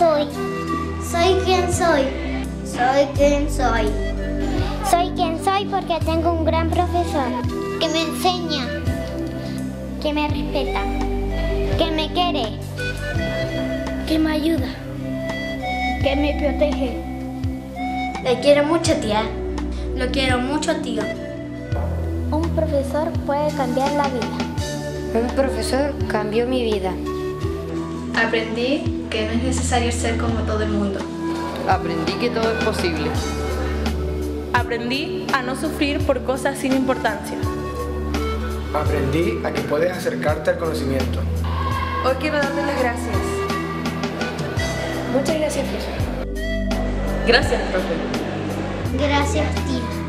soy. Soy quien soy. Soy quien soy. Soy quien soy porque tengo un gran profesor que me enseña, que me respeta, que me quiere, que me ayuda, que me protege. Le quiero mucho, tía. Lo quiero mucho, tío. Un profesor puede cambiar la vida. Un profesor cambió mi vida. Aprendí que no es necesario ser como todo el mundo. Aprendí que todo es posible. Aprendí a no sufrir por cosas sin importancia. Aprendí a que puedes acercarte al conocimiento. Hoy quiero darte las gracias. Muchas gracias, profesor. Gracias, profe. Gracias, tía.